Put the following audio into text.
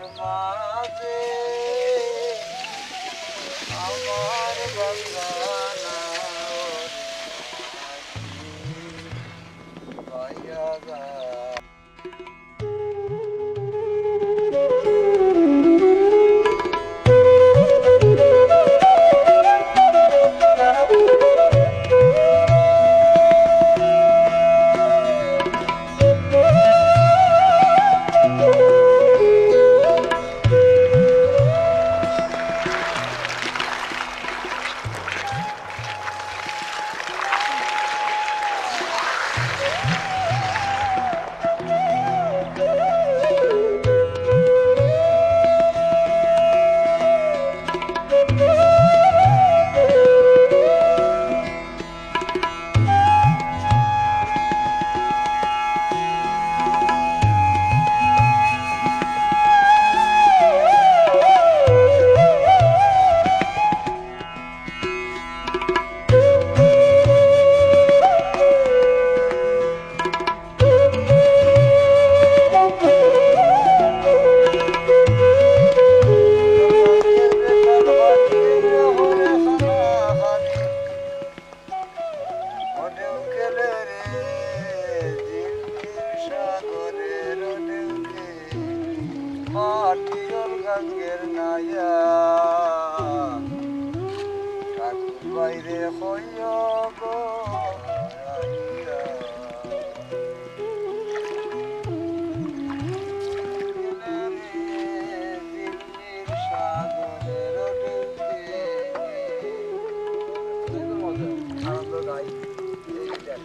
फरमावे हमार बंगाना भाइया iyi, iyi gider.